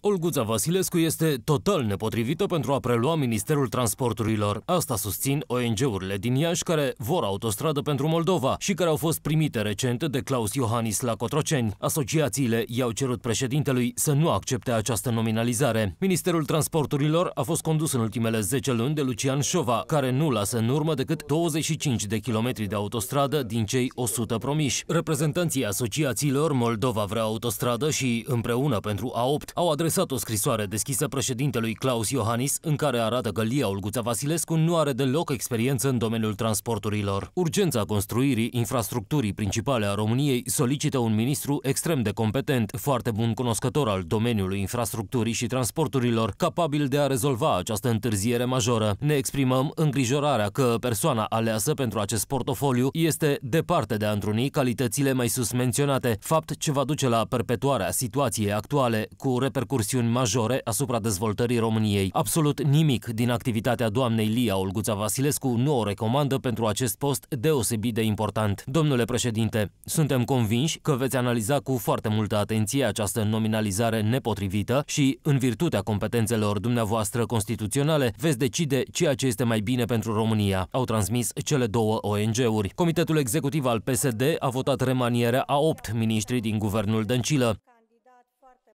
Olguța Vasilescu este total nepotrivită pentru a prelua Ministerul Transporturilor. Asta susțin ONG-urile din Iași care vor autostradă pentru Moldova și care au fost primite recent de Claus Iohannis la Cotroceni. Asociațiile i-au cerut președintelui să nu accepte această nominalizare. Ministerul Transporturilor a fost condus în ultimele 10 luni de Lucian Șova, care nu lasă în urmă decât 25 de kilometri de autostradă din cei 100 promiși. Reprezentanții asociațiilor Moldova vrea autostradă și împreună pentru A8 au adresat adresat o scrisoare deschisă președintelui Claus Iohannis, în care arată că Lia Olguța Vasilescu nu are deloc experiență în domeniul transporturilor. Urgența construirii infrastructurii principale a României solicită un ministru extrem de competent, foarte bun cunoscător al domeniului infrastructurii și transporturilor, capabil de a rezolva această întârziere majoră. Ne exprimăm îngrijorarea că persoana aleasă pentru acest portofoliu este departe de a întruni calitățile mai sus menționate, fapt ce va duce la perpetuarea situației actuale cu repercusiuni repercursiuni majore asupra dezvoltării României. Absolut nimic din activitatea doamnei Lia Olguța Vasilescu nu o recomandă pentru acest post deosebit de important. Domnule președinte, suntem convinși că veți analiza cu foarte multă atenție această nominalizare nepotrivită și, în virtutea competențelor dumneavoastră constituționale, veți decide ceea ce este mai bine pentru România, au transmis cele două ONG-uri. Comitetul executiv al PSD a votat remanierea a opt miniștri din guvernul Dăncilă.